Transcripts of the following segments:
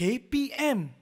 KPM.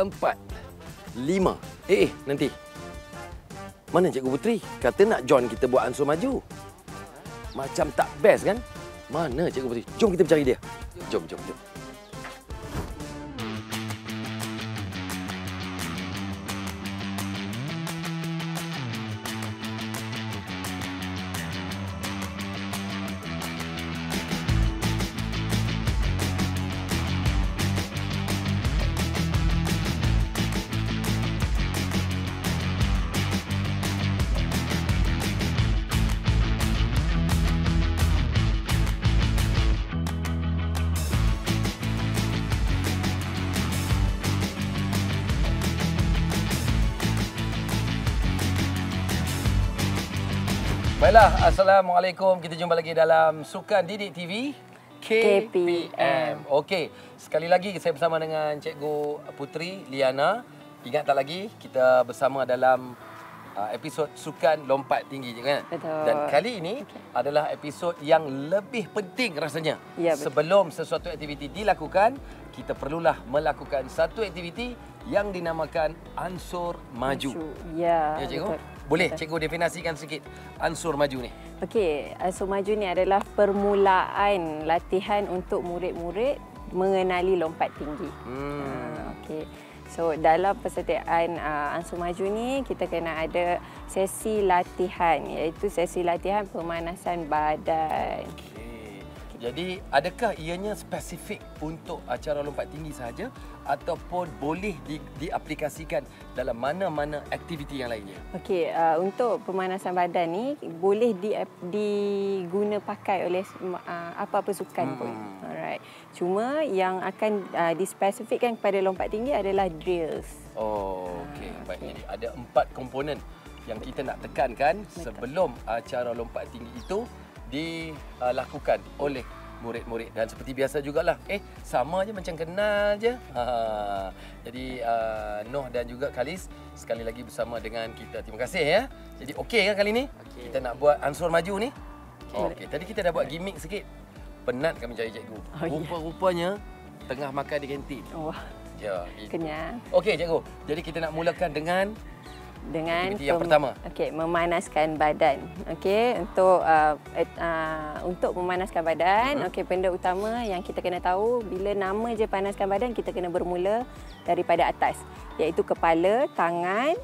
Empat. Lima. Eh, eh, nanti. Mana Cikgu Putri? Kata nak join kita buat ansur maju. Macam tak best kan? Mana Cikgu Putri? Jom kita mencari dia. Jom, jom, jom. Baiklah, Assalamualaikum. Kita jumpa lagi dalam Sukan Didik TV KPM. Okey, sekali lagi saya bersama dengan Cikgu Putri Liana. Ingat tak lagi kita bersama dalam uh, episod Sukan Lompat Tinggi je kan? Betul. Dan kali ini okay. adalah episod yang lebih penting rasanya. Ya, betul. Sebelum sesuatu aktiviti dilakukan, kita perlulah melakukan satu aktiviti yang dinamakan ansur maju. Ya, Ya, cikgu? betul. Boleh Betul. cikgu definasikan sikit ansur maju ni? Okey, ansur maju ni adalah permulaan latihan untuk murid-murid mengenali lompat tinggi. Hmm. Ha, Okey. So dalam pesertaan uh, ansur maju ni kita kena ada sesi latihan iaitu sesi latihan pemanasan badan. Okey. Jadi adakah ianya spesifik untuk acara lompat tinggi sahaja ataupun boleh di, diaplikasikan dalam mana-mana aktiviti yang lainnya? Okey, uh, untuk pemanasan badan ni boleh di, diguna pakai oleh uh, apa-apa sukan Hmm. pun. Alright. Cuma yang akan uh, dispesifikkan kepada lompat tinggi adalah drills. Oh, okey. Ah, Baik. okey. Jadi ada empat komponen yang kita nak tekankan Betul. sebelum acara lompat tinggi itu dilakukan oleh murid-murid dan seperti biasa jugalah. Eh sama je macam kenal je. Ha. Jadi uh, Noh dan juga Kalis sekali lagi bersama dengan kita. Terima kasih ya. Jadi okey kan kali ni? Okey. kita nak buat ansur maju ni? Okey. okey tadi kita dah buat gimmick sikit. Penat kami cari cikgu. Oh, ya. rupa-rupanya tengah makan di kantin. Wah, ya itu. kenyang. Okey cikgu. Jadi kita nak mulakan dengan Dengan Aktiviti yang pertama. Okey, memanaskan badan. Okey, untuk uh, uh, untuk memanaskan badan, Mhm. okey benda utama yang kita kena tahu bila nama je panaskan badan kita kena bermula daripada atas, iaitu kepala, tangan,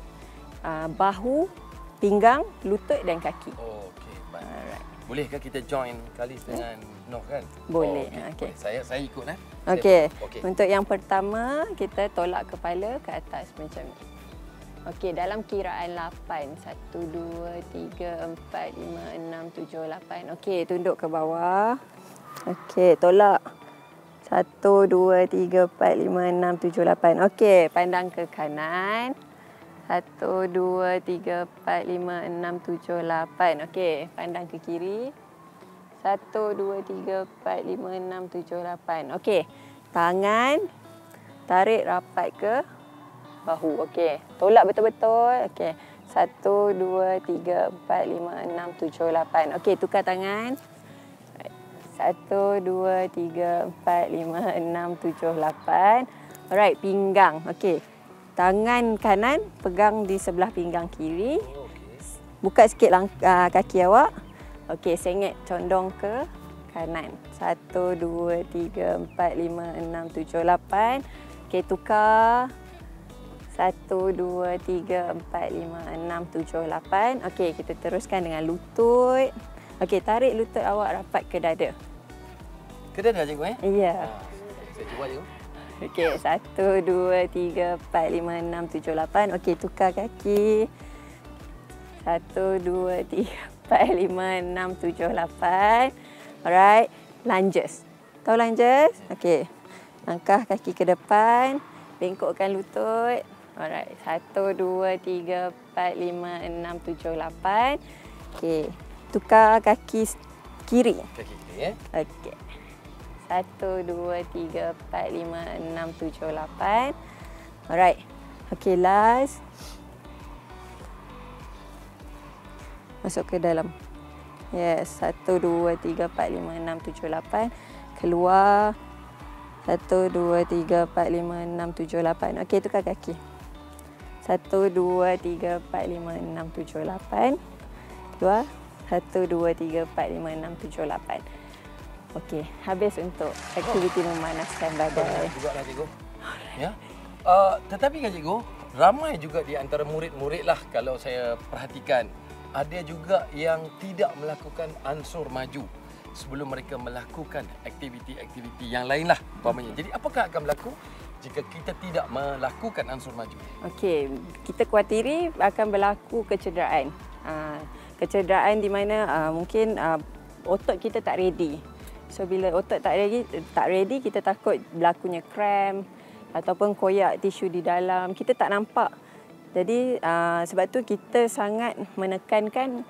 uh, bahu, pinggang, lutut dan kaki. Okey, baik. Alright. Bolehkah kita join Kalis dengan Noh kan? Boleh, Oh, okey. Boleh. Saya saya ikut eh. Okey. Okey. Untuk yang pertama, kita tolak kepala ke atas macam ni. Okey, dalam kiraan 8. 1, 2, 3, 4, 5, 6, 7, 8. Okey, tunduk ke bawah. Okey, tolak. 1, 2, 3, 4, 5, 6, 7, 8. Okey, pandang ke kanan. 1, 2, 3, 4, 5, 6, 7, 8. Okey, pandang ke kiri. 1, 2, 3, 4, 5, 6, 7, 8. Okey. Tangan tarik rapat ke bahu. Okey. Tolak betul-betul. Okey. 1, 2, 3, 4, 5, 6, 7, 8. Okey, tukar tangan. 1, 2, 3, 4, 5, 6, 7, 8. Alright, pinggang. Okey. Tangan kanan pegang di sebelah pinggang kiri. Buka sikit lang- uh, kaki awak. Okey, sengit condong ke kanan. Satu, dua, tiga, empat, lima, enam, tujuh, lapan. Okey, tukar. Satu, dua, tiga, empat, lima, enam, tujuh, lapan. Okey, kita teruskan dengan lutut. Okey, tarik lutut awak rapat ke dada. Ke dah cikgu eh? Ya. Ha, saya cuba cikgu. Okey, satu, dua, tiga, empat, lima, enam, tujuh, lapan. Okey, tukar kaki. Satu, dua, tiga, empat, lima, enam, tujuh, lapan. Alright, lunges. Tahu lunges? Okey. Langkah kaki ke depan. Bengkokkan lutut. Alright. Satu, dua, tiga, empat, lima, enam, tujuh, lapan. Okey. Tukar kaki kiri. Kaki kiri eh. Okey. Satu, dua, tiga, empat, lima, enam, tujuh, lapan. Alright. Okey, last. Masuk ke dalam. Yes. Satu, dua, tiga, empat, lima, enam, tujuh, lapan. Keluar. Satu, dua, tiga, empat, lima, enam, tujuh, lapan. Okey, tukar kaki. Satu, dua, tiga, empat, lima, enam, tujuh, lapan. Keluar. Satu, dua, tiga, empat, lima, enam, tujuh, lapan. Okey, habis untuk aktiviti memanaskan badan. Benar juga lah cikgu. Ya. Uh, tetapi kan cikgu, ramai juga di antara murid-murid lah kalau saya perhatikan. Ada juga yang tidak melakukan ansur maju sebelum mereka melakukan aktiviti-aktiviti yang lain lah umpamanya. Jadi apakah akan berlaku jika kita tidak melakukan ansur maju? Okey, kita kuatiri akan berlaku kecederaan. Uh, kecederaan di mana uh, mungkin uh, otot kita tak ready. So bila otot tak ready, tak ready kita takut berlakunya cramp ataupun koyak tisu di dalam. Kita tak nampak. Jadi uh, sebab tu kita sangat menekankan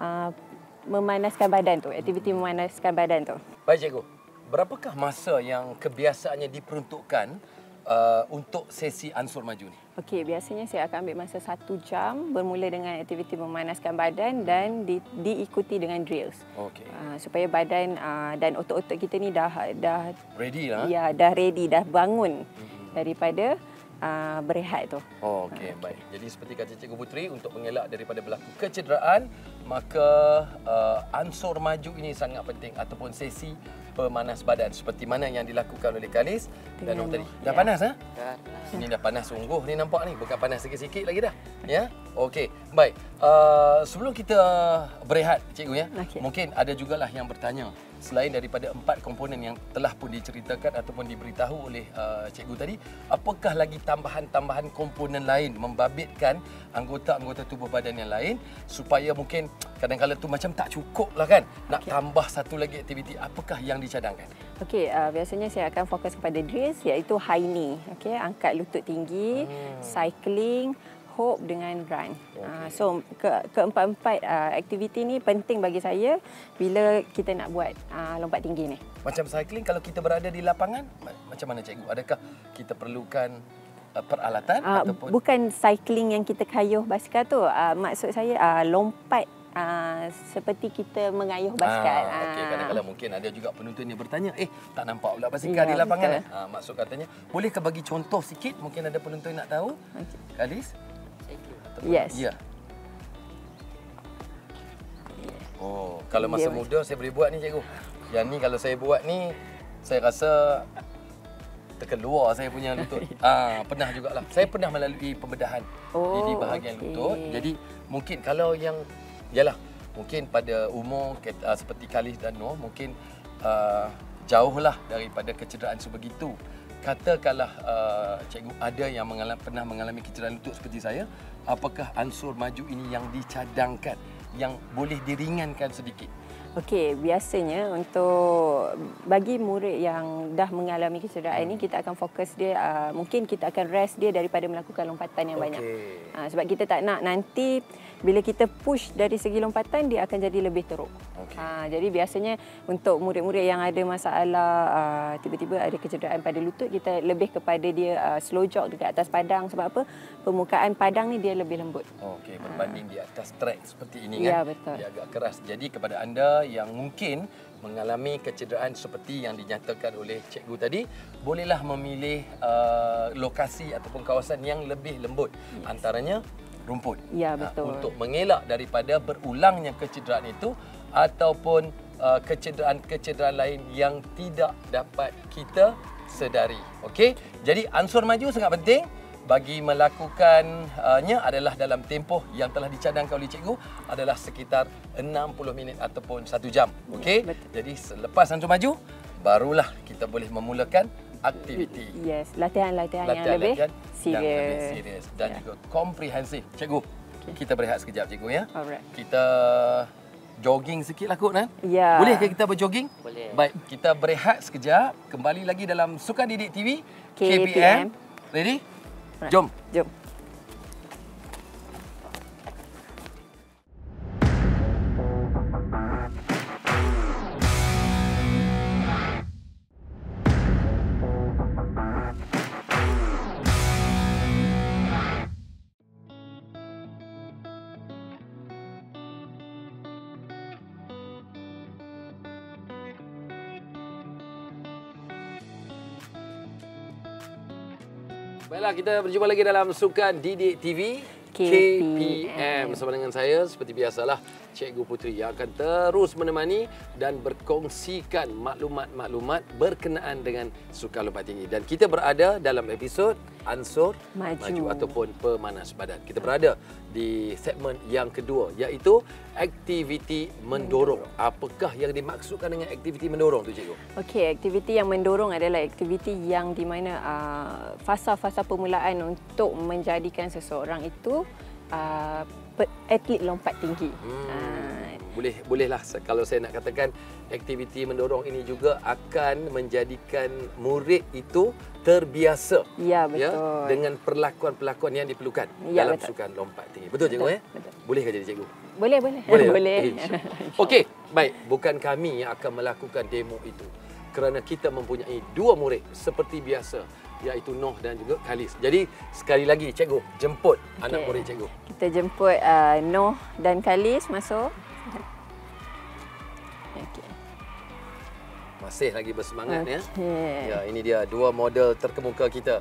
uh, memanaskan badan tu, aktiviti memanaskan badan tu. Baik cikgu, berapakah masa yang kebiasaannya diperuntukkan uh, untuk sesi ansur maju ni? Okey, biasanya saya akan ambil masa satu jam bermula dengan aktiviti memanaskan badan dan di, diikuti dengan drills. Okey. Uh, supaya badan uh, dan otot-otot kita ni dah dah Ready lah. ya dah ready dah bangun daripada uh, berehat tu. Oh, okey, baik. Jadi seperti kata Cikgu Putri, untuk mengelak daripada berlaku kecederaan, maka uh, ansur maju ini sangat penting ataupun sesi pemanas badan seperti mana yang dilakukan oleh Kalis dan Nur tadi. Dah ya. panas ha? Ini dah panas sungguh ni nampak ni, bukan panas sikit-sikit lagi dah. Ya. Okey, baik. Uh, sebelum kita berehat Cikgu ya. Okey. Mungkin ada jugalah yang bertanya selain daripada empat komponen yang telah pun diceritakan ataupun diberitahu oleh uh, cikgu tadi, apakah lagi tambahan-tambahan komponen lain membabitkan anggota-anggota tubuh badan yang lain supaya mungkin kadang-kadang tu macam tak cukup lah kan nak okay. tambah satu lagi aktiviti apakah yang dicadangkan? Okey, uh, biasanya saya akan fokus kepada drills iaitu high knee. Okey, angkat lutut tinggi, Hmm. cycling, hop dengan run. Uh, so ke keempat-empat uh, aktiviti ni penting bagi saya bila kita nak buat uh, lompat tinggi ni. Macam cycling kalau kita berada di lapangan ma- macam mana cikgu? Adakah kita perlukan peralatan Uh, ataupun bukan cycling yang kita kayuh basikal tu. Uh, maksud saya uh, lompat uh, seperti kita mengayuh basikal. Ah, okey, Ah. kadang-kadang mungkin ada juga penonton yang bertanya, eh tak nampak pula basikal Ya, di lapangan. Ha, maksud katanya, bolehkah bagi contoh sikit? Mungkin ada penonton yang nak tahu. Okey. Kalis? Ataupun- Yes. Ya. Oh, kalau masa Dia muda saya boleh buat ni cikgu. Yang ni kalau saya buat ni, saya rasa terkeluar saya punya lutut. Ah, pernah jugalah. Saya pernah melalui pembedahan di, di Oh, bahagian okey. lutut. Jadi mungkin kalau yang yalah, mungkin pada umur ah, seperti Khalif dan Noh mungkin uh, jauhlah daripada kecederaan sebegitu. Katakanlah uh, cikgu ada yang mengalami, pernah mengalami kecederaan lutut seperti saya, apakah ansur maju ini yang dicadangkan yang boleh diringankan sedikit? Okey, biasanya untuk bagi murid yang dah mengalami kecederaan ini kita akan fokus dia uh, mungkin kita akan rest dia daripada melakukan lompatan yang banyak. Okey. Uh, sebab kita tak nak nanti bila kita push dari segi lompatan dia akan jadi lebih teruk. Okey. Uh, jadi biasanya untuk murid-murid yang ada masalah uh, tiba-tiba ada kecederaan pada lutut kita lebih kepada dia uh, slow jog dekat atas padang sebab apa? Permukaan padang ni dia lebih lembut. Okey, berbanding di atas track seperti ini Ya, kan. betul. Dia agak keras. Jadi kepada anda yang mungkin mengalami kecederaan seperti yang dinyatakan oleh cikgu tadi, bolehlah memilih uh, lokasi ataupun kawasan yang lebih lembut. Yes. Antaranya rumput. Ya, Ha, betul. untuk mengelak daripada berulangnya kecederaan itu ataupun uh, kecederaan-kecederaan lain yang tidak dapat kita sedari. Okey? Jadi ansur maju sangat penting. bagi melakukannya adalah dalam tempoh yang telah dicadangkan oleh cikgu adalah sekitar 60 minit ataupun 1 jam. Okey? betul. Jadi selepas antum maju barulah kita boleh memulakan aktiviti. Yes, latihan-latihan yang lebih latihan yang lebih serius. serius dan Ya. juga komprehensif. Cikgu, kita berehat sekejap cikgu ya. Alright. Kita jogging sikit lah kot kan? Ya. Boleh ke kita berjogging? Boleh. Baik, kita berehat sekejap. Kembali lagi dalam Sukan Didik TV. KPM. Ready? Alright. Jom. Jom. Kita berjumpa lagi dalam Sukan Didik TV. KPM. bersama dengan saya seperti biasalah Cikgu Putri yang akan terus menemani dan berkongsikan maklumat-maklumat berkenaan dengan sukan lompat tinggi dan kita berada dalam episod ansur Maju. ataupun pemanas badan. Kita berada di segmen yang kedua iaitu aktiviti mendorong. Apakah yang dimaksudkan dengan aktiviti mendorong tu cikgu? Okey, aktiviti yang mendorong adalah aktiviti yang di mana uh, fasa-fasa permulaan untuk menjadikan seseorang itu uh, atlet lompat tinggi. Hmm. Uh, Boleh bolehlah kalau saya nak katakan aktiviti mendorong ini juga akan menjadikan murid itu terbiasa ya betul. dengan perlakuan-perlakuan yang diperlukan Ya, dalam betul. sukan lompat tinggi. Betul cikgu Betul, eh? betul. Boleh ke jadi cikgu? Boleh, boleh. Boleh. boleh. Insya- Okey, baik. Bukan kami yang akan melakukan demo itu. Kerana kita mempunyai dua murid seperti biasa iaitu Noh dan juga Khalis. Jadi sekali lagi cikgu jemput okay. anak murid cikgu. Kita jemput uh, Noh dan Khalis masuk. Okey. Masih lagi bersemangat ya. Okey. Ya, ini dia dua model terkemuka kita.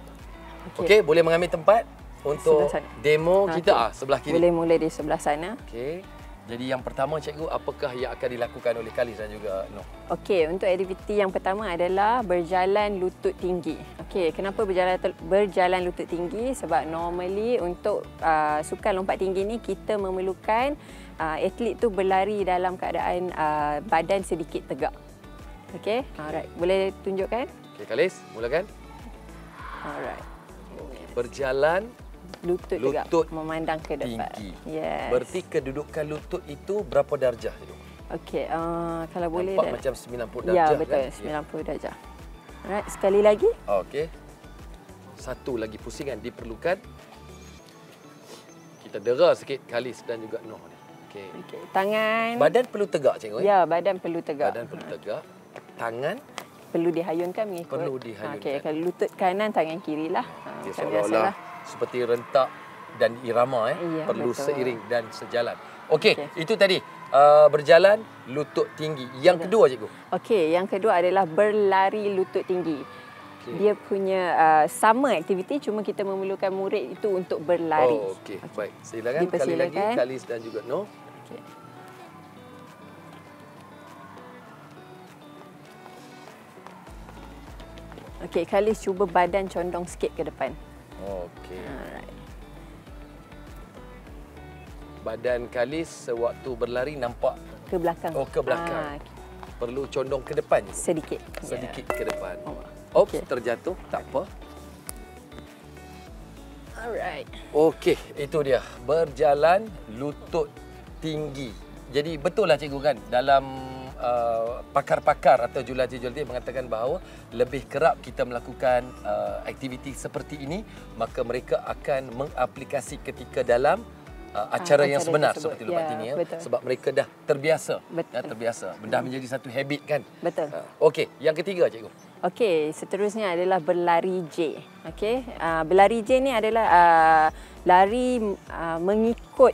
Okey, Okey. boleh mengambil tempat untuk demo kita ah sebelah kiri. Boleh mula di sebelah sana. Okey. Jadi yang pertama cikgu apakah yang akan dilakukan oleh Khalis dan juga Noh? Okey, untuk aktiviti yang pertama adalah berjalan lutut tinggi. Okey, kenapa berjalan berjalan lutut tinggi? Sebab normally untuk uh, sukan lompat tinggi ni kita memerlukan uh, atlet tu berlari dalam keadaan uh, badan sedikit tegak. Okey, alright. Boleh tunjukkan? Okey Khalis, mulakan. Alright. Berjalan Lutut, Lutut tegak memandang ke depan. tinggi. Yes. Berarti kedudukan lutut itu berapa darjah cikgu? Okey, uh, kalau boleh Nampak dah- macam 90 darjah Ya, betul. kan? 90 darjah. Alright, sekali lagi. Okey. Satu lagi pusingan diperlukan. Kita dera sikit Khalis dan juga Noh ni. Okey. Okey, tangan. Badan perlu tegak cikgu eh? Ya, badan perlu tegak. Badan perlu tegak. Tangan perlu dihayunkan mengikut. Perlu dihayunkan. Okey, kalau lutut kanan tangan kiri lah. Ha, dia macam seolah-olah biasalah. Seperti rentak dan irama eh Ya, perlu betul. seiring dan sejalan. Okey, Okey. itu tadi uh, berjalan lutut tinggi. Yang kedua cikgu. Okey, yang kedua adalah berlari lutut tinggi. Okey. Dia punya uh, sama aktiviti cuma kita memerlukan murid itu untuk berlari. Oh, okey. Baik. Silakan kali lagi. Khalis dan juga Noh. Okey. Okey, Khalis cuba badan condong sikit ke depan. Okey. Alright. Badan Khalis sewaktu berlari nampak Ke belakang. Oh, ke belakang. Ah, perlu condong ke depan. sedikit. Sedikit ke depan. Oh. Oops, Okey. terjatuh. Tak apa. Yeah. Alright. Okey, itu dia. Berjalan lutut tinggi. Jadi betul lah cikgu kan dalam uh, pakar-pakar atau jurulatih-jurulatih mengatakan bahawa lebih kerap kita melakukan uh, aktiviti seperti ini maka mereka akan mengaplikasi ketika dalam uh, acara yang acara sebenar tersebut. seperti lompat Ya, tinggi ya betul. sebab mereka dah terbiasa Betul. ya terbiasa dah menjadi satu habit kan Betul. Uh, okey yang ketiga cikgu Okey, seterusnya adalah berlari J. Okey, uh, berlari J ni adalah uh, lari uh, mengikut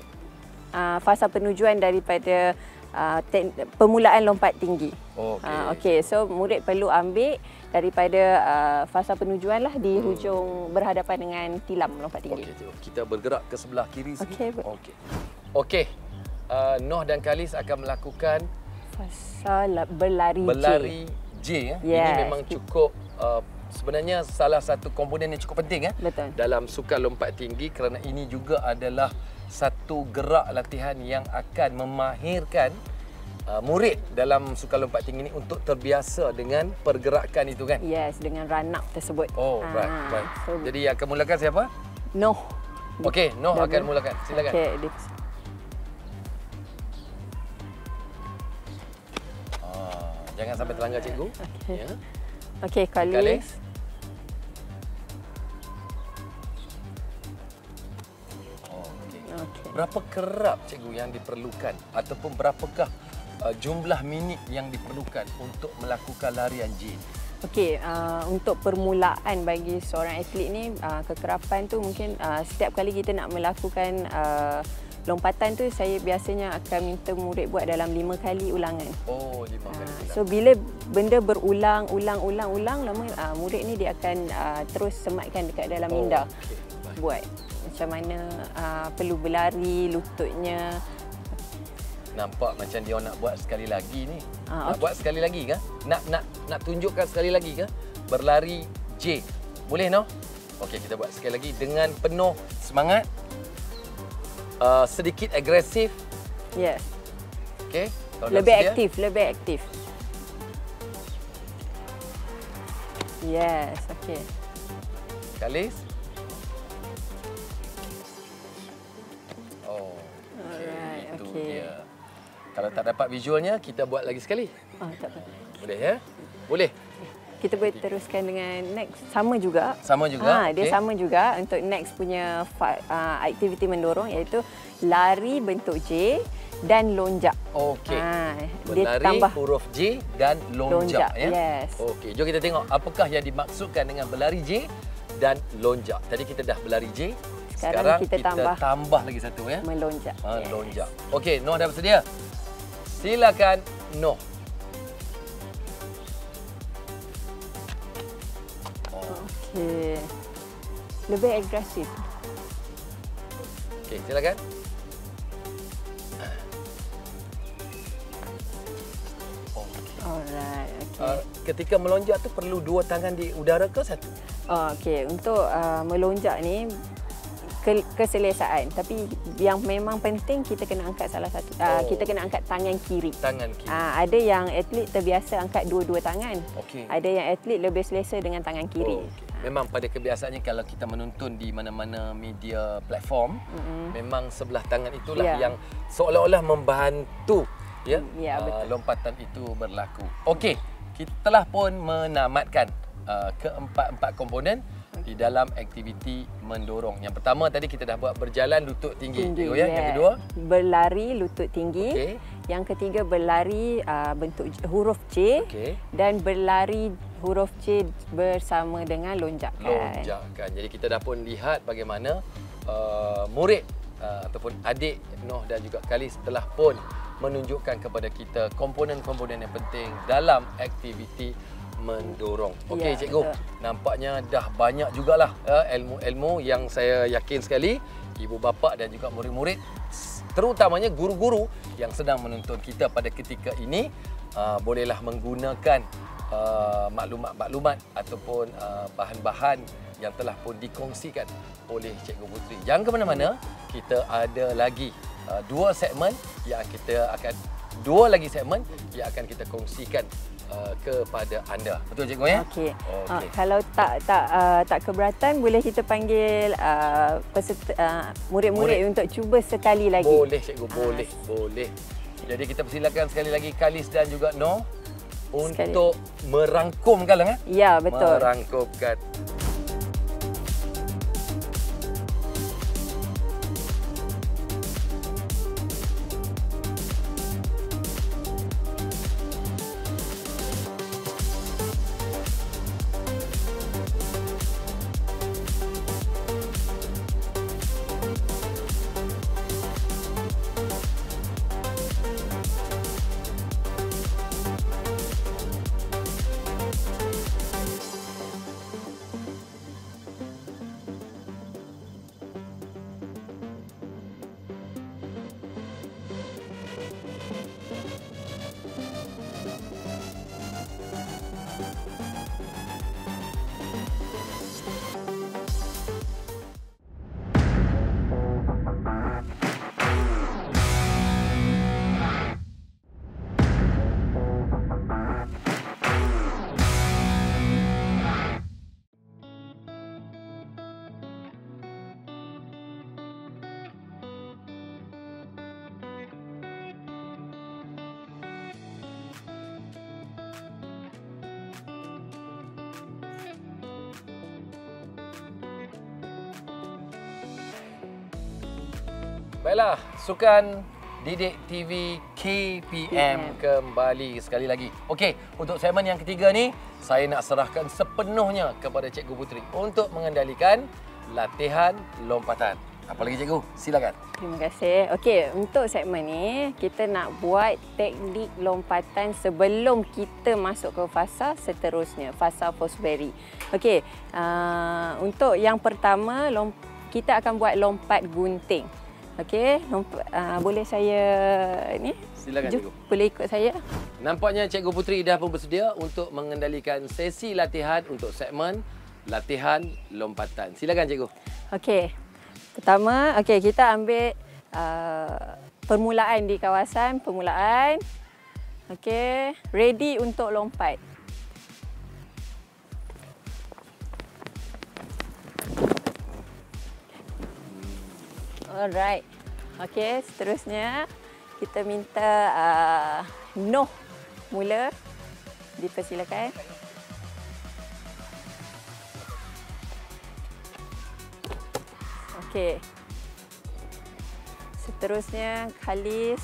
uh, fasa penujuan daripada uh, ten, permulaan lompat tinggi. okey Uh, Okey, so murid perlu ambil daripada uh, fasa penujuan lah di hujung berhadapan dengan tilam lompat tinggi. Okey. Kita bergerak ke sebelah kiri. Okey, Okey. Okey. Uh, Noh dan Khalis akan melakukan Fasa la- berlari, berlari J. ya. Ini Yes. memang cukup uh, sebenarnya salah satu komponen yang cukup penting eh Betul. dalam sukan lompat tinggi kerana ini juga adalah satu gerak latihan yang akan memahirkan uh, murid dalam sukan lompat tinggi ini untuk terbiasa dengan pergerakan itu kan. Yes, dengan run up tersebut. Oh, Ah, right, right. So, Jadi yang akan mulakan siapa? Noh. Okey, Noh akan mulakan. Silakan. Okey, di, Ah, jangan sampai terlanggar cikgu. Okey. Ya. okey, Kalis. Kalis. Berapa kerap cikgu yang diperlukan ataupun berapakah uh, jumlah minit yang diperlukan untuk melakukan larian J? Okey, uh, untuk permulaan bagi seorang atlet ni uh, kekerapan tu mungkin uh, setiap kali kita nak melakukan uh, lompatan tu saya biasanya akan minta murid buat dalam lima kali ulangan. Oh, lima kali. Uh, bulan. so bila benda berulang ulang ulang ulang lama uh, murid ni dia akan uh, terus sematkan dekat dalam minda okey. Baik. Buat macam mana uh, perlu berlari lututnya Nampak macam dia nak buat sekali lagi ni. Ah, nak okey. buat sekali lagi ke? Nak nak nak tunjukkan sekali lagi ke? Berlari J. Boleh no? Okey, kita buat sekali lagi dengan penuh semangat. Uh, sedikit agresif. yes Okey. Lebih sedia. aktif lebih aktif yes okey Kalis. Kalau tak dapat visualnya, kita buat lagi sekali. oh tak apa Boleh ya? Boleh. kita boleh teruskan dengan next sama juga Sama juga. Ha, dia okey. sama juga untuk next punya uh, aktiviti mendorong iaitu lari bentuk J dan lonjak. Okey. Ha, dia tambah huruf J dan lonjak, lonjak. ya. Yes. Okey, jom kita tengok apakah yang dimaksudkan dengan berlari J dan lonjak. Tadi kita dah berlari J. Sekarang kita tambah- tambah lagi satu ya. melonjak. Ha, Yes. lonjak. Okey, Noh dah bersedia? Silakan Noh. Oh, Okey. Lebih agresif. Okey, silakan. Okey. Alright. Okey. Uh, ketika melonjak tu perlu dua tangan di udara ke satu? Oh, Okey, untuk uh, melonjak ni keselesaan tapi yang memang penting kita kena angkat salah satu uh, Oh. kita kena angkat tangan kiri. Tangan kiri. Uh, ada yang atlet terbiasa angkat dua-dua tangan. Okey. Ada yang atlet lebih selesa dengan tangan kiri. Oh, okay. Memang pada kebiasaannya kalau kita menonton di mana-mana media platform, mm-hmm. memang sebelah tangan itulah Ya. yang seolah-olah membantu ya, Ya, uh, betul. lompatan itu berlaku. Okey, kita telah pun menamatkan uh, keempat-empat komponen di dalam aktiviti mendorong. Yang pertama tadi kita dah buat berjalan lutut tinggi, Cikgu, ya. Yang yes. kedua, berlari lutut tinggi. Okey. Yang ketiga berlari uh, bentuk huruf J okey, dan berlari huruf J bersama dengan lonjakan. lonjakan. Jadi kita dah pun lihat bagaimana uh, murid uh, ataupun adik Noh dan juga Kalis telah pun menunjukkan kepada kita komponen-komponen yang penting dalam aktiviti mendorong. Okey Ya, cikgu, betul. nampaknya dah banyak jugalah uh, ilmu-ilmu yang saya yakin sekali ibu bapa dan juga murid-murid terutamanya guru-guru yang sedang menonton kita pada ketika ini uh, bolehlah menggunakan uh, maklumat-maklumat ataupun uh, bahan-bahan yang telah pun dikongsikan oleh Cikgu Putri. Jangan ke mana-mana, kita ada lagi uh, dua segmen yang kita akan dua lagi segmen yang akan kita kongsikan uh, kepada anda. Betul Cikgu ya? Okey. Okey. Uh, kalau tak tak uh, tak keberatan boleh kita panggil uh, peserta uh, murid-murid Murid. untuk cuba sekali lagi. Boleh cikgu, Ah, boleh, boleh. Jadi kita persilakan sekali lagi Kalis dan juga Noh Sekali. untuk merangkumkan lah eh. Ya, betul. Merangkumkan. Baiklah, sukan Didik TV KPM kembali sekali lagi. Okey, untuk segmen yang ketiga ni, saya nak serahkan sepenuhnya kepada Cikgu Putri untuk mengendalikan latihan lompatan. Apa lagi Cikgu? Silakan. Terima kasih. Okey, untuk segmen ni kita nak buat teknik lompatan sebelum kita masuk ke fasa seterusnya, fasa Fosbury. Okey, uh, untuk yang pertama kita akan buat lompat gunting. Okey, uh, boleh saya ni? Silakan cikgu. Boleh ikut saya. Nampaknya cikgu Putri dah pun bersedia untuk mengendalikan sesi latihan untuk segmen latihan lompatan. Silakan cikgu. Okey. Pertama, okey kita ambil uh, permulaan di kawasan permulaan. Okey, ready untuk lompat. Alright. Okey, seterusnya kita minta uh, Noh mula. Dipersilakan. Okey. Seterusnya Khalis.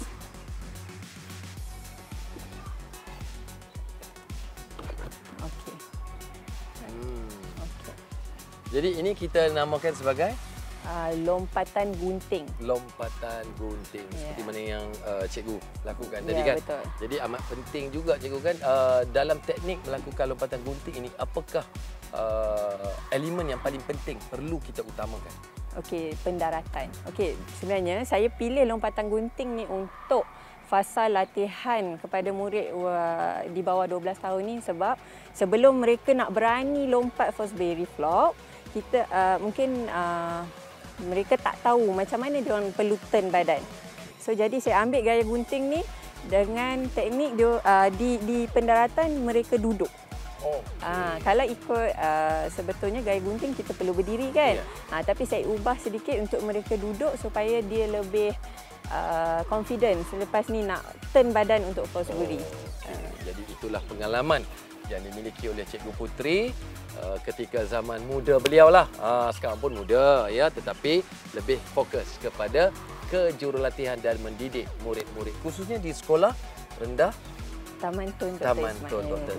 Okey. Hmm. Okey. Jadi ini kita namakan sebagai uh, lompatan gunting. Lompatan gunting yeah. seperti mana yang uh, cikgu lakukan yeah, tadi kan. Betul. Jadi amat penting juga cikgu kan uh, dalam teknik melakukan lompatan gunting ini apakah uh, elemen yang paling penting perlu kita utamakan? Okey, pendaratan. Okey, sebenarnya saya pilih lompatan gunting ni untuk fasa latihan kepada murid di bawah 12 tahun ni sebab sebelum mereka nak berani lompat first berry flop, kita uh, mungkin uh, mereka tak tahu macam mana dia orang perlu turn badan. So jadi saya ambil gaya gunting ni dengan teknik dia uh, di di pendaratan mereka duduk. Oh. Uh, kalau ikut uh, sebetulnya gaya gunting kita perlu berdiri kan. Yeah. Uh, tapi saya ubah sedikit untuk mereka duduk supaya dia lebih uh, confident selepas ni nak turn badan untuk first oh, okay. uh. Jadi itulah pengalaman yang dimiliki oleh Cikgu Putri uh, ketika zaman muda beliau lah. Uh, sekarang pun muda ya tetapi lebih fokus kepada kejurulatihan dan mendidik murid-murid khususnya di sekolah rendah Taman Tun Dr. Taman Tun Dr.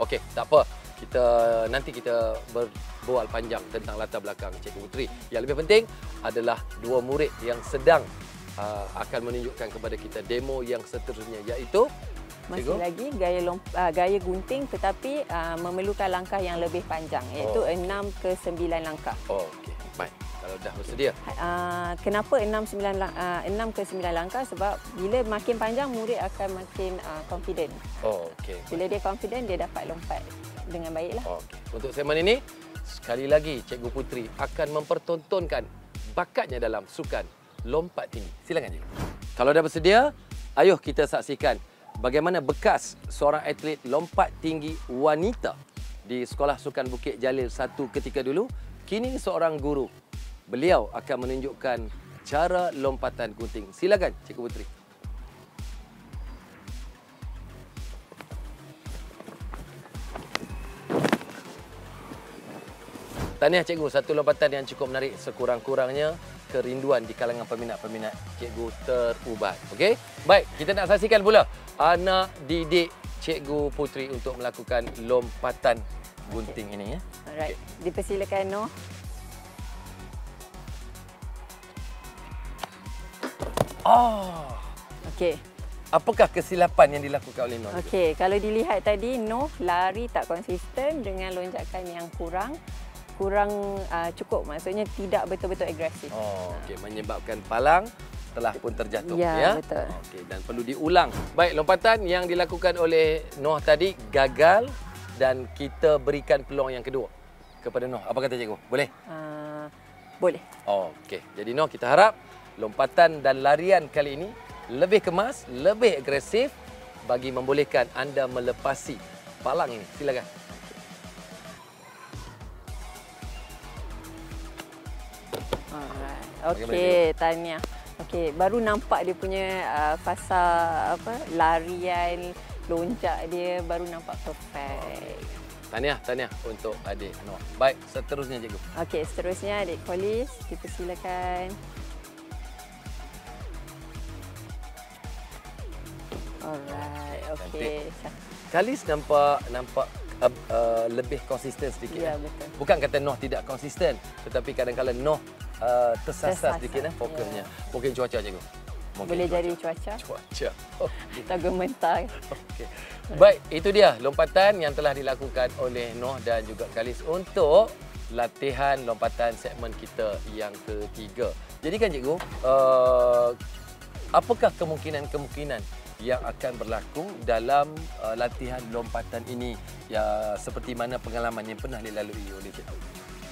Okey, tak apa. Kita nanti kita berbual panjang tentang latar belakang Cikgu Putri. Yang lebih penting adalah dua murid yang sedang uh, akan menunjukkan kepada kita demo yang seterusnya iaitu masih Cikgu? lagi gaya lomp, uh, gaya gunting tetapi uh, memerlukan langkah yang lebih panjang iaitu oh. 6 ke 9 langkah. Oh, okey. Baik. Kalau dah bersedia. Uh, kenapa 6 9 uh, 6 ke 9 langkah sebab bila makin panjang murid akan makin uh, confident. Oh, okey. Bila dia confident dia dapat lompat dengan baiklah. Oh, okey. Untuk segmen ini sekali lagi Cikgu Putri akan mempertontonkan bakatnya dalam sukan lompat tinggi. Silakan Cikgu. Kalau dah bersedia, ayo kita saksikan bagaimana bekas seorang atlet lompat tinggi wanita di Sekolah Sukan Bukit Jalil satu ketika dulu, kini seorang guru. Beliau akan menunjukkan cara lompatan gunting. Silakan Cikgu Putri. Tahniah Cikgu, satu lompatan yang cukup menarik sekurang-kurangnya kerinduan di kalangan peminat-peminat Cikgu terubat. Okey? Baik, kita nak saksikan pula anak didik Cikgu Putri untuk melakukan lompatan gunting okay. ini ya. Alright. Okay. Dipersilakan Noh. Oh. Okey. Apakah kesilapan yang dilakukan oleh Noh? Okey, kalau dilihat tadi Noh lari tak konsisten dengan lonjakan yang kurang kurang uh, cukup maksudnya tidak betul-betul agresif. Oh, okey menyebabkan palang telah pun terjatuh ya. Ya, betul. Okey dan perlu diulang. Baik, lompatan yang dilakukan oleh Noh tadi gagal dan kita berikan peluang yang kedua kepada Noh. Apa kata cikgu? Boleh? Uh, boleh. Oh, okey. Jadi Noh kita harap lompatan dan larian kali ini lebih kemas, lebih agresif bagi membolehkan anda melepasi palang ini. Silakan. Okey, tahniah. Okey, baru nampak dia punya uh, fasa apa? Larian, loncat dia baru nampak perfect. Tahniah, tahniah untuk adik Anwar. Baik, seterusnya cikgu. Okey, seterusnya adik Kolis, dipersilakan. Alright, okey. Kalis nampak nampak Uh, uh, lebih konsisten sedikit. Ya, eh. betul. Bukan kata Noh tidak konsisten, tetapi kadang-kadang Noh uh, tersasar Tersasar, sedikit eh fokusnya. Mungkin cuaca cikgu. Mungkin Boleh cuaca. jadi cuaca. Cuaca. Okey. Tak gementar. Okey. Baik, itu dia lompatan yang telah dilakukan oleh Noh dan juga Kalis untuk latihan lompatan segmen kita yang ketiga. Jadi kan cikgu, uh, apakah kemungkinan-kemungkinan yang akan berlaku dalam uh, latihan lompatan ini ya seperti mana pengalaman yang pernah dilalui oleh cikgu?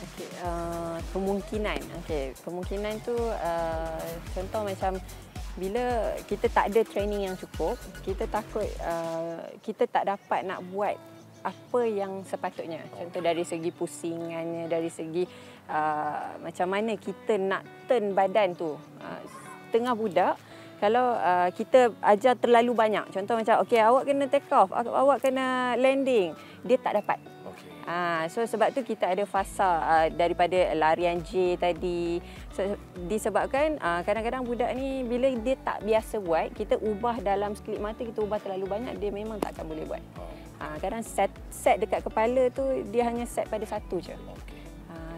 Okey, uh, kemungkinan. Okey, kemungkinan tu uh, contoh macam bila kita tak ada training yang cukup, kita takut uh, kita tak dapat nak buat apa yang sepatutnya. Contoh dari segi pusingannya, dari segi uh, macam mana kita nak turn badan tu. Uh, tengah budak kalau uh, kita ajar terlalu banyak. Contoh macam okey awak kena take off, awak kena landing, dia tak dapat. Ah, so sebab tu kita ada fasa uh, daripada larian J tadi. So, disebabkan uh, kadang-kadang budak ni bila dia tak biasa buat, kita ubah dalam sekelip mata kita ubah terlalu banyak dia memang tak akan boleh buat. Ah, kadang set set dekat kepala tu dia hanya set pada satu je.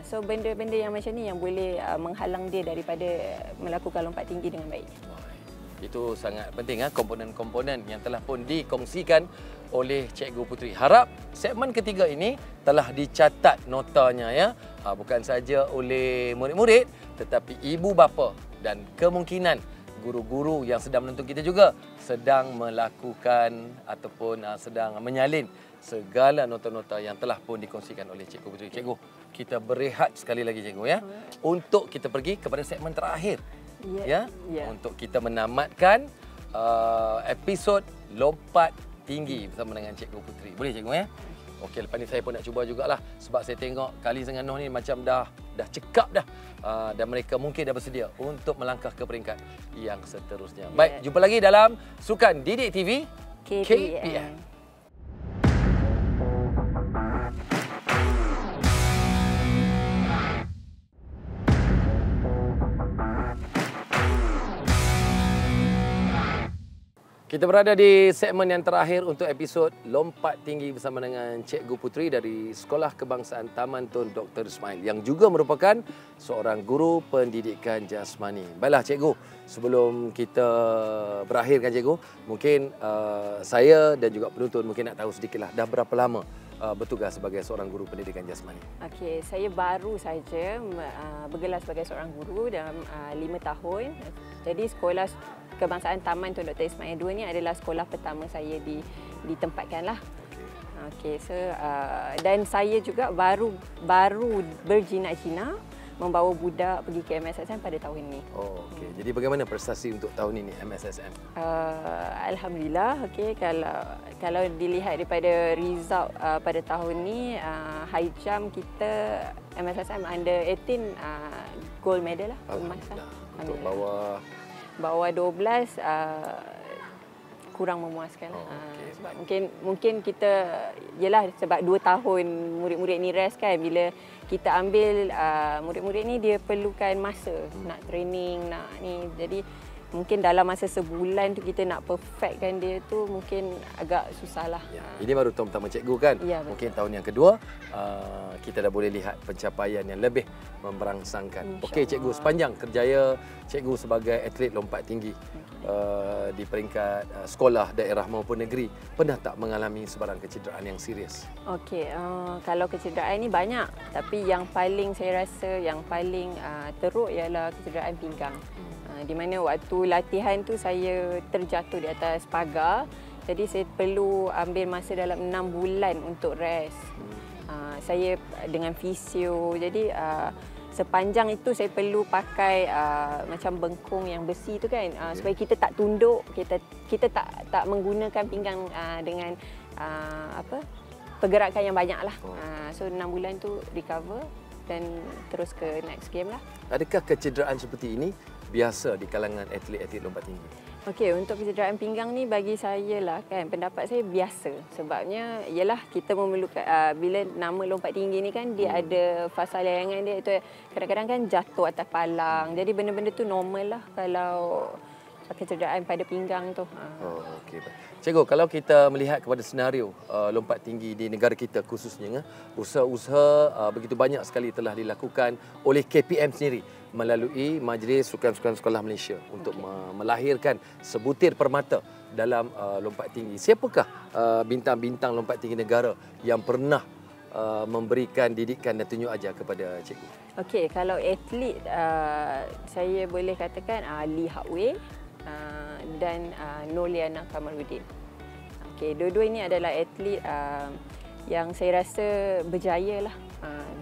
so benda-benda yang macam ni yang boleh uh, menghalang dia daripada melakukan lompat tinggi dengan baik. Itu sangat penting ah komponen-komponen yang telah pun dikongsikan oleh Cikgu Putri. Harap segmen ketiga ini telah dicatat notanya ya. Ha, bukan saja oleh murid-murid tetapi ibu bapa dan kemungkinan guru-guru yang sedang menonton kita juga sedang melakukan ataupun uh, sedang menyalin segala nota-nota yang telah pun dikongsikan oleh Cikgu Putri. Cikgu, kita berehat sekali lagi Cikgu ya. Untuk kita pergi kepada segmen terakhir ya, Ya. untuk kita menamatkan uh, episod lompat tinggi bersama dengan Cikgu Putri. Boleh Cikgu ya? Okey, lepas ni saya pun nak cuba jugalah sebab saya tengok kali dengan Noh ni macam dah dah cekap dah uh, dan mereka mungkin dah bersedia untuk melangkah ke peringkat yang seterusnya. Ya. Baik, jumpa lagi dalam Sukan Didik TV KPM. KPM. Kita berada di segmen yang terakhir untuk episod Lompat Tinggi bersama dengan Cikgu Putri dari Sekolah Kebangsaan Taman Tun Dr. Ismail yang juga merupakan seorang guru pendidikan jasmani. Baiklah Cikgu, sebelum kita berakhirkan Cikgu, mungkin uh, saya dan juga penonton mungkin nak tahu sedikitlah dah berapa lama uh, bertugas sebagai seorang guru pendidikan jasmani. Okey, saya baru saja uh, bergelar sebagai seorang guru dalam uh, lima tahun. Jadi sekolah kebangsaan Taman Tun Dr. Ismail II ni adalah sekolah pertama saya di ditempatkan lah. Okey, so uh, dan saya juga baru baru berjinak-jinak membawa budak pergi ke MSSM pada tahun ini. Oh, okey. Jadi bagaimana prestasi untuk tahun ini MSSM? Uh, Alhamdulillah, okey kalau kalau dilihat daripada result uh, pada tahun ni uh, high jump kita MSSM under 18 uh, gold medal lah, emas lah. Untuk Alhamdulillah. bawah bawah 12 uh, kurang memuaskan Oh, okey. okay. sebab mungkin mungkin kita yalah sebab 2 tahun murid-murid ni rest kan bila kita ambil uh, murid-murid ni dia perlukan masa Hmm. nak training nak ni jadi mungkin dalam masa sebulan tu kita nak perfectkan dia tu mungkin agak susah lah Ya, ini baru tahun pertama cikgu kan? Ya, betul. Mungkin tahun yang kedua uh, kita dah boleh lihat pencapaian yang lebih memberangsangkan. Okey cikgu, sepanjang kerjaya cikgu sebagai atlet lompat tinggi uh, di peringkat uh, sekolah daerah maupun negeri, pernah tak mengalami sebarang kecederaan yang serius? Okey, uh, kalau kecederaan ni banyak tapi yang paling saya rasa yang paling uh, teruk ialah kecederaan pinggang. Uh, di mana waktu latihan tu saya terjatuh di atas pagar. Jadi saya perlu ambil masa dalam 6 bulan untuk rest. Uh, saya dengan fisio. Jadi uh, sepanjang itu saya perlu pakai uh, macam bengkung yang besi tu kan uh, supaya kita tak tunduk, kita kita tak tak menggunakan pinggang uh, dengan uh, apa pergerakan yang banyak lah. Oh. Uh, so 6 bulan tu recover dan terus ke next game lah. Adakah kecederaan seperti ini biasa di kalangan atlet-atlet lompat tinggi? Okey, untuk kecederaan pinggang ni bagi saya lah kan pendapat saya biasa. Sebabnya ialah kita memerlukan uh, bila nama lompat tinggi ni kan dia ada fasa layangan dia itu kadang-kadang kan jatuh atas palang. Jadi benda-benda tu normal lah kalau kecederaan pada pinggang tu. Ha. Oh, okey. Cikgu, kalau kita melihat kepada senario uh, lompat tinggi di negara kita khususnya, usaha-usaha uh, begitu banyak sekali telah dilakukan oleh KPM sendiri melalui Majlis Sukan-Sukan Sekolah Malaysia untuk me- melahirkan sebutir permata dalam uh, lompat tinggi. Siapakah uh, bintang-bintang lompat tinggi negara yang pernah uh, memberikan didikan dan tunjuk ajar kepada cikgu? Okey, kalau atlet uh, saya boleh katakan uh, Lee Hak Wei uh, dan uh, Noliana Kamaluddin. Okey, dua-dua ini adalah atlet uh, yang saya rasa berjaya lah. Uh,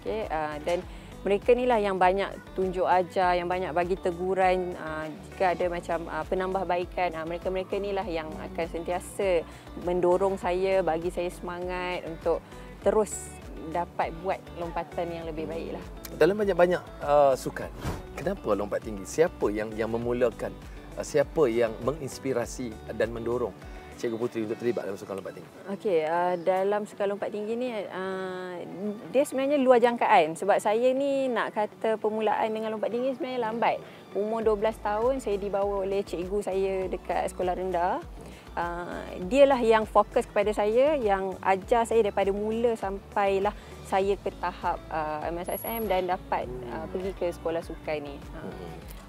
Okey, uh, dan mereka ni lah yang banyak tunjuk ajar, yang banyak bagi teguran uh, jika ada macam uh, penambahbaikan. Uh, mereka-mereka ni lah yang akan sentiasa mendorong saya, bagi saya semangat untuk terus dapat buat lompatan yang lebih baik lah. Dalam banyak-banyak uh, sukan, kenapa lompat tinggi? Siapa yang yang memulakan? Uh, siapa yang menginspirasi dan mendorong Cikgu Putri untuk terlibat dalam sukan lompat tinggi? Okey, uh, dalam sukan lompat tinggi ni uh, dia sebenarnya luar jangkaan sebab saya ni nak kata permulaan dengan lompat tinggi sebenarnya lambat. Umur 12 tahun saya dibawa oleh cikgu saya dekat sekolah rendah. Uh, dialah yang fokus kepada saya yang ajar saya daripada mula sampailah saya ke tahap uh, MSSM dan dapat uh, pergi ke sekolah sukan ni. Uh,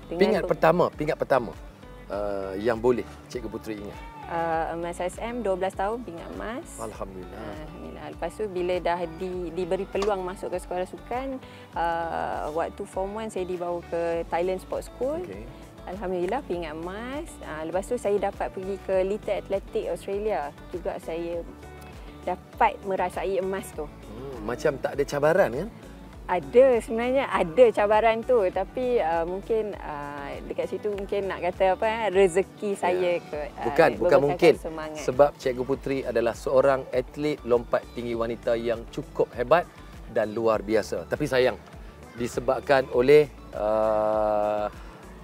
Hmm. Pingat pertama, pingat pertama uh, yang boleh Cikgu Putri ingat. Uh, MSSM 12 tahun pingat emas. Alhamdulillah. Alhamdulillah. Lepas tu bila dah di, diberi peluang masuk ke sekolah sukan, uh, waktu form 1 saya dibawa ke Thailand Sports School. Okey. Alhamdulillah pingat emas. Uh, lepas tu saya dapat pergi ke Little Athletic Australia. Juga saya dapat merasai emas tu. Hmm, macam tak ada cabaran kan? Ada sebenarnya ada cabaran tu tapi uh, mungkin uh, dekat situ mungkin nak kata apa eh, rezeki saya ke uh, Bukan, bukan berbekalkan mungkin. semangat. Sebab Cikgu Putri adalah seorang atlet lompat tinggi wanita yang cukup hebat dan luar biasa. Tapi sayang, disebabkan oleh uh,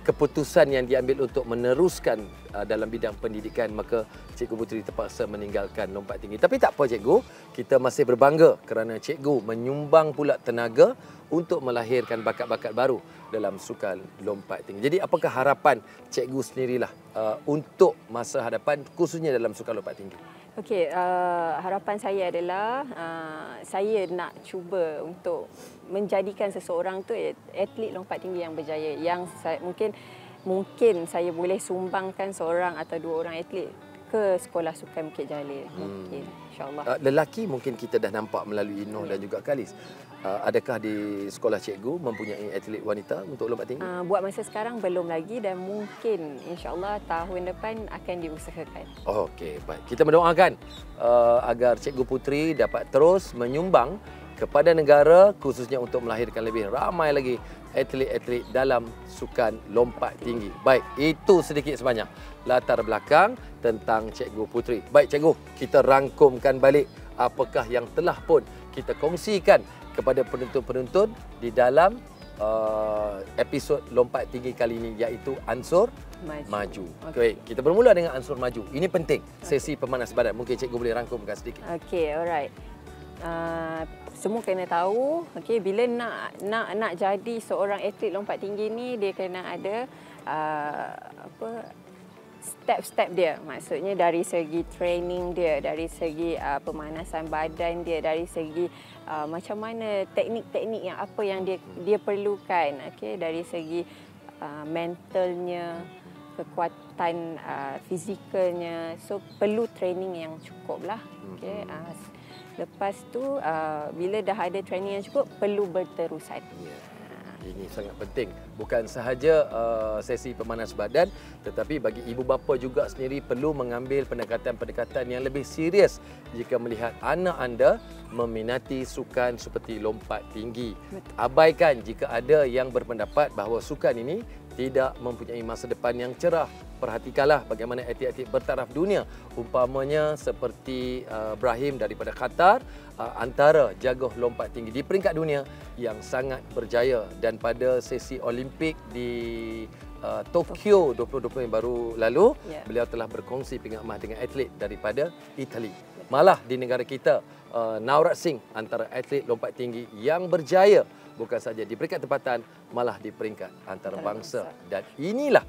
keputusan yang diambil untuk meneruskan uh, dalam bidang pendidikan, maka Cikgu Putri terpaksa meninggalkan lompat tinggi. Tapi tak apa Cikgu, kita masih berbangga kerana Cikgu menyumbang pula tenaga untuk melahirkan bakat-bakat baru dalam sukan lompat tinggi. Jadi apakah harapan Cikgu sendirilah uh, untuk masa hadapan khususnya dalam sukan lompat tinggi? Okey, uh, harapan saya adalah uh, saya nak cuba untuk menjadikan seseorang tu atlet lompat tinggi yang berjaya. Yang saya, mungkin mungkin saya boleh sumbangkan seorang atau dua orang atlet ke sekolah sukan Bukit Jalil. Mungkin, insyaAllah. Uh, lelaki mungkin kita dah nampak melalui Noh dan juga Kalis. Uh, adakah di sekolah cikgu mempunyai atlet wanita untuk lompat tinggi? Uh, buat masa sekarang belum lagi dan mungkin insyaAllah tahun depan akan diusahakan. Oh, Okey, baik. Kita mendoakan uh, agar Cikgu Putri dapat terus menyumbang kepada negara khususnya untuk melahirkan lebih ramai lagi atlet-atlet dalam sukan lompat tinggi. Baik, itu sedikit sebanyak latar belakang tentang Cikgu Putri. Baik Cikgu, kita rangkumkan balik apakah yang telah pun kita kongsikan kepada penonton-penonton di dalam uh, episod lompat tinggi kali ini iaitu Ansur Maju. Maju. Okey. Baik, kita bermula dengan Ansur Maju. Ini penting, sesi pemanas badan. Mungkin cikgu boleh rangkumkan sedikit. Okey, alright. Uh, semua kena tahu, okey, bila nak nak nak jadi seorang atlet lompat tinggi ni dia kena ada uh, apa step-step dia. Maksudnya dari segi training dia, dari segi uh, pemanasan badan dia, dari segi uh, macam mana teknik-teknik yang apa yang dia dia perlukan, okey, dari segi uh, mentalnya, kekuatan uh, fizikalnya. So perlu training yang cukup lah. Okay. Uh, lepas tu uh, bila dah ada training yang cukup perlu berterusan. Ya. Ini sangat penting. Bukan sahaja uh, sesi pemanas badan tetapi bagi ibu bapa juga sendiri perlu mengambil pendekatan-pendekatan yang lebih serius jika melihat anak anda meminati sukan seperti lompat tinggi. Betul. Abaikan jika ada yang berpendapat bahawa sukan ini tidak mempunyai masa depan yang cerah. Perhatikanlah bagaimana atlet-atlet bertaraf dunia umpamanya seperti uh, Ibrahim daripada Qatar uh, antara jaguh lompat tinggi di peringkat dunia yang sangat berjaya dan pada sesi Olimpik di uh, Tokyo 2020 yang baru lalu Ya. beliau telah berkongsi pingat emas dengan atlet daripada Itali. Malah di negara kita uh, Naurat Singh antara atlet lompat tinggi yang berjaya bukan saja di peringkat tempatan malah di peringkat antarabangsa dan inilah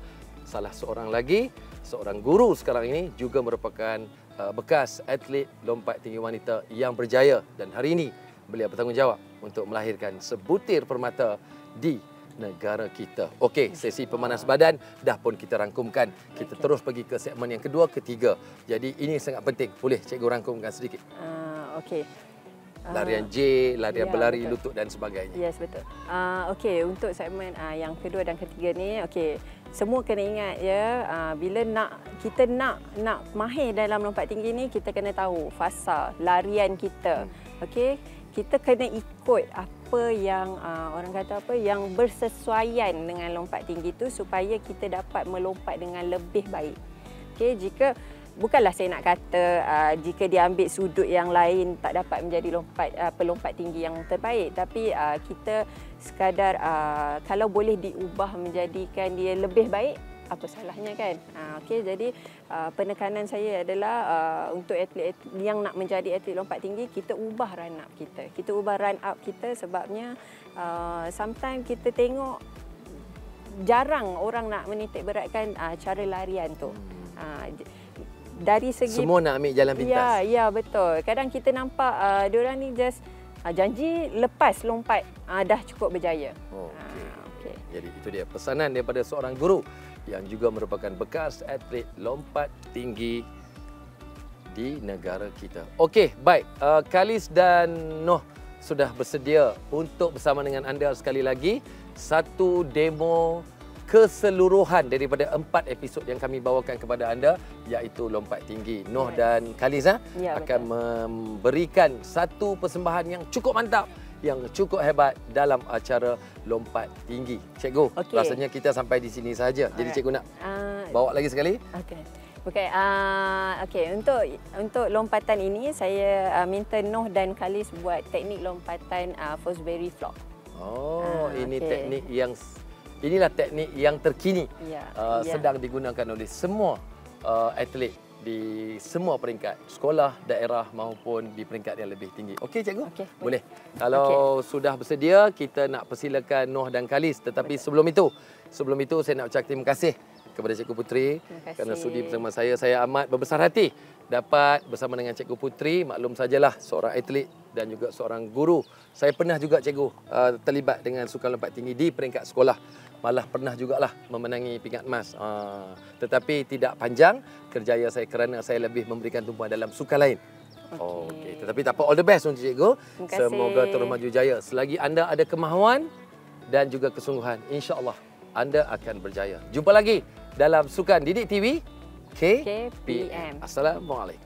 salah seorang lagi, seorang guru sekarang ini juga merupakan uh, bekas atlet lompat tinggi wanita yang berjaya dan hari ini beliau bertanggungjawab untuk melahirkan sebutir permata di negara kita. Okey, sesi pemanas badan dah pun kita rangkumkan. Kita okay. terus pergi ke segmen yang kedua, ketiga. Jadi ini sangat penting. Boleh cikgu rangkumkan sedikit? Uh, Okey. Larian J, larian ya, berlari betul. lutut dan sebagainya. Yes, betul. Uh, Okey, untuk segmen uh, yang kedua dan ketiga ni, okey, semua kena ingat ya, uh, bila nak kita nak nak mahir dalam lompat tinggi ni, kita kena tahu fasa larian kita. Hmm. Okey, kita kena ikut apa yang uh, orang kata apa yang bersesuaian dengan lompat tinggi tu supaya kita dapat melompat dengan lebih baik. Okey, jika bukanlah saya nak kata uh, jika dia ambil sudut yang lain tak dapat menjadi lompat uh, pelompat tinggi yang terbaik tapi uh, kita sekadar uh, kalau boleh diubah menjadikan dia lebih baik apa salahnya kan uh, okey jadi uh, penekanan saya adalah uh, untuk atlet yang nak menjadi atlet lompat tinggi kita ubah run up kita kita ubah run up kita sebabnya uh, sometimes kita tengok jarang orang nak menitik beratkan uh, cara larian tu uh, dari segi semua nak ambil jalan pintas. Ya, ya betul. Kadang kita nampak uh, dia orang ni just uh, janji lepas lompat uh, dah cukup berjaya. Oh, okey. Uh, okay. Jadi itu dia pesanan daripada seorang guru yang juga merupakan bekas atlet lompat tinggi di negara kita. Okey, baik. Uh, Kalis dan Noh sudah bersedia untuk bersama dengan anda sekali lagi satu demo keseluruhan daripada empat episod yang kami bawakan kepada anda iaitu lompat tinggi. Noh yes. dan Kaliza ya, akan betul. memberikan satu persembahan yang cukup mantap yang cukup hebat dalam acara lompat tinggi. Cikgu, okay. rasanya kita sampai di sini saja. Jadi cikgu nak uh, bawa lagi sekali? Okey. Okey, uh, okey untuk untuk lompatan ini saya uh, minta Noh dan Kalis buat teknik lompatan uh, Fosbury Flock. Oh, uh, ini okay. teknik yang inilah teknik yang terkini ya, uh, ya. sedang digunakan oleh semua uh, atlet di semua peringkat sekolah, daerah maupun di peringkat yang lebih tinggi. Okey cikgu? Okay, boleh. Kalau okay. sudah bersedia kita nak persilakan Noh dan Kalis tetapi Betul. sebelum itu sebelum itu saya nak ucap terima kasih kepada Cikgu Putri kerana sudi bersama saya. Saya amat berbesar hati dapat bersama dengan Cikgu Putri, maklum sajalah seorang atlet dan juga seorang guru. Saya pernah juga Cikgu uh, terlibat dengan sukan lompat tinggi di peringkat sekolah. Malah pernah jugalah memenangi pingat emas. Uh, tetapi tidak panjang kerjaya saya kerana saya lebih memberikan tumpuan dalam sukan lain. Okay. Oh, okay. Tetapi tak apa, all the best untuk Cikgu. Semoga terus maju jaya. Selagi anda ada kemahuan dan juga kesungguhan, insya-Allah anda akan berjaya. Jumpa lagi dalam Sukan Didik TV KPM. Assalamualaikum.